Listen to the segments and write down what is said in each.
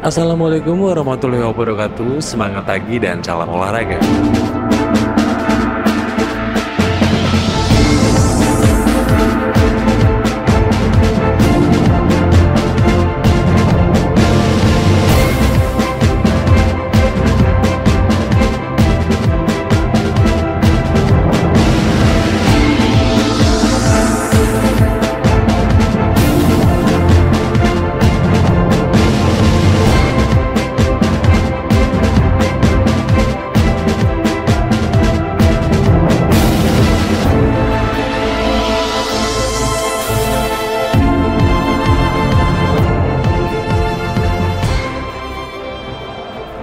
Assalamualaikum warahmatullahi wabarakatuh. Semangat pagi dan salam olahraga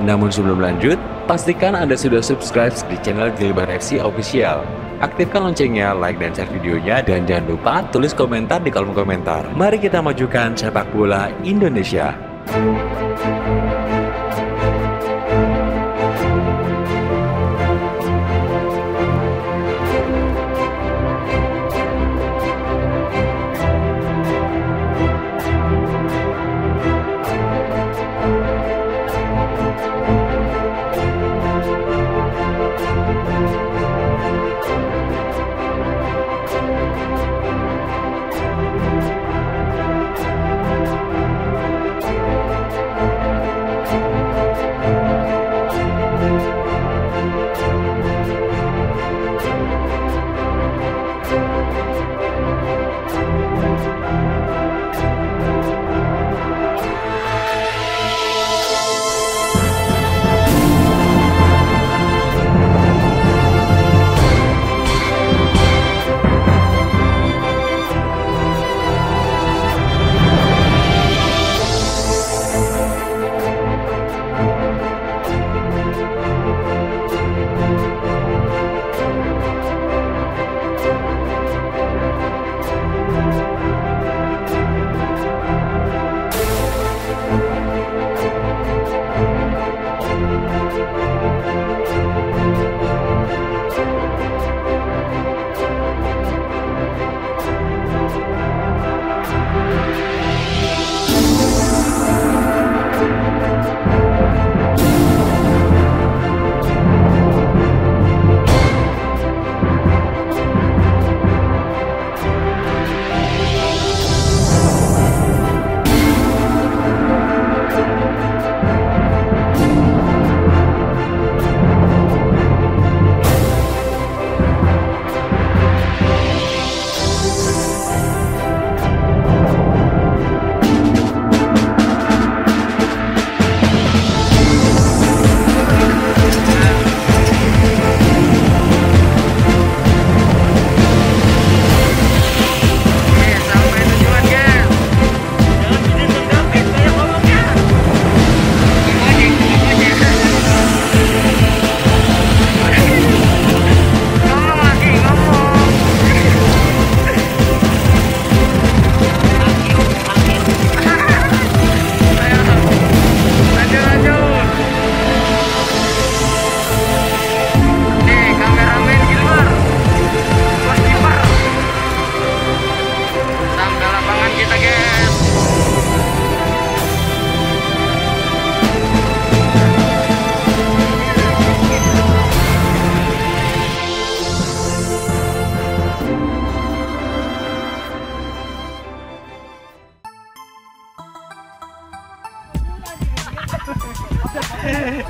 Namun sebelum lanjut, pastikan Anda sudah subscribe di channel Gilbar FC Official. Aktifkan loncengnya, like dan share videonya, dan jangan lupa tulis komentar di kolom komentar. Mari kita majukan sepak bola Indonesia.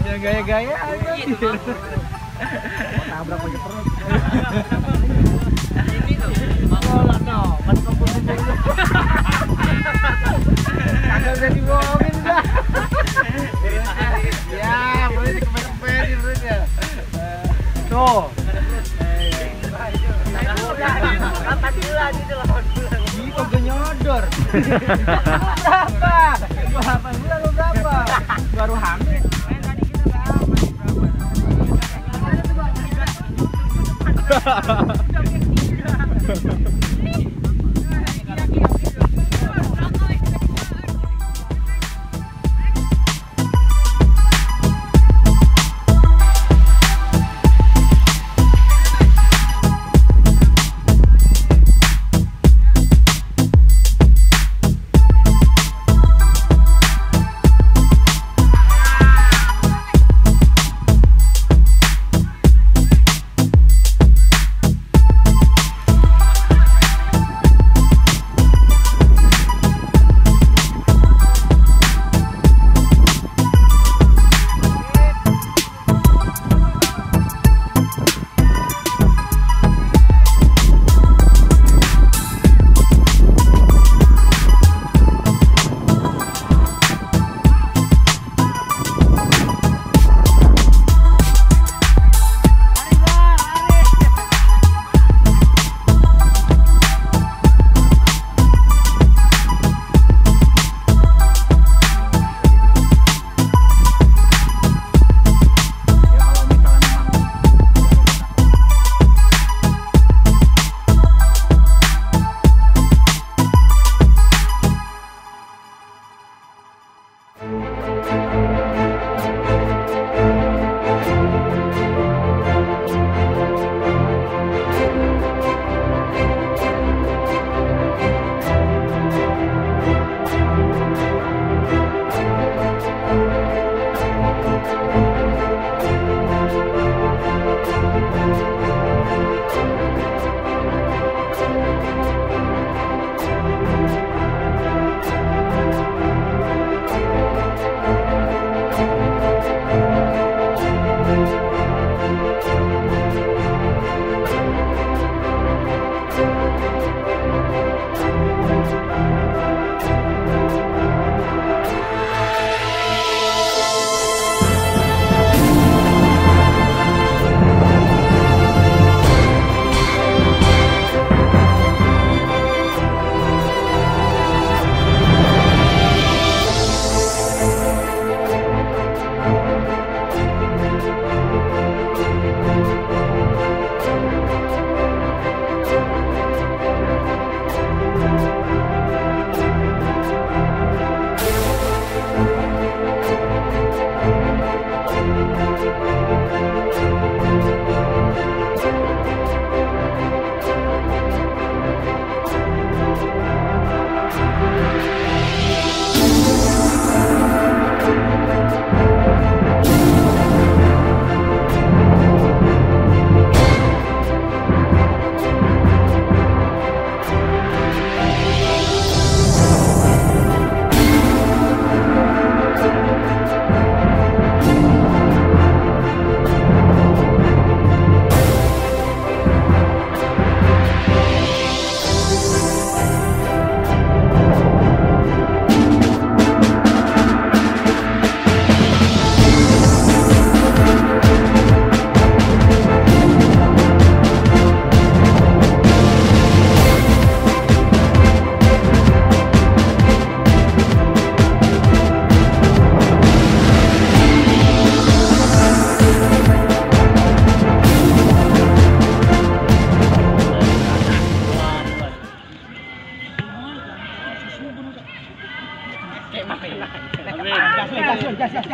Yang gaya-gaya aja. Nabrak pakai perut. Oh, lah, no. Kan komposisi itu. Kagak bisa dibohongin dah. Ya, boleh dikempet-kempetin perutnya. Tuh. Ih, kagak nyodor. Berapa? Berapa berapa? Baru hamil. Ha ha ha!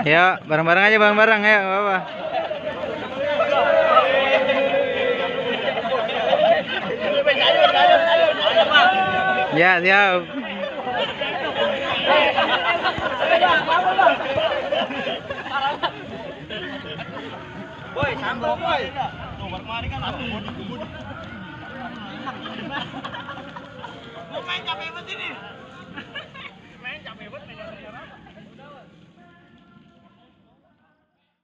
Ya, bareng-bareng aja bareng-bareng ya, apa-apa. Ya, siap. Boy, sambung boy. Mau main capek banget ini.